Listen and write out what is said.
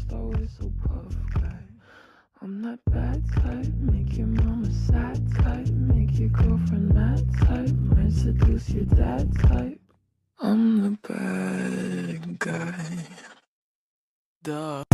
just always so puff guy. I'm that bad type, make your mama sad type, make your girlfriend mad type, might seduce your dad type. I'm the bad guy. Duh.